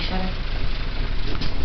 Richard.